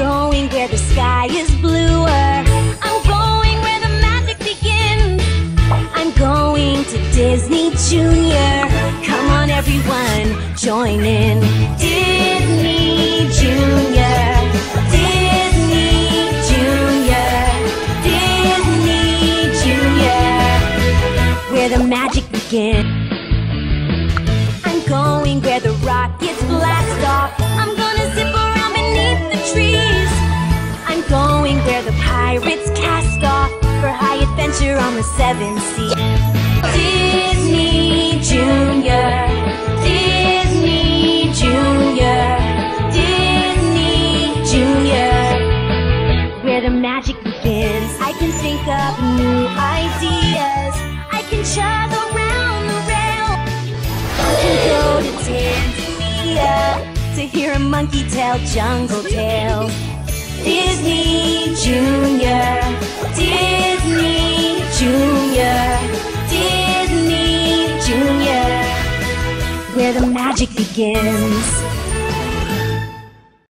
going where the sky is bluer. I'm going where the magic begins. I'm going to Disney Junior. Come on, everyone, join in. Disney Junior. Disney Junior. Disney Junior. Where the magic begins. Pirates cast off for high adventure on the seven seas. Disney Junior. Disney Junior. Disney Junior. Where the magic begins. I can think of new ideas. I can chug around the rail. I can go to Tanzania to hear a monkey tell jungle tales. The magic begins.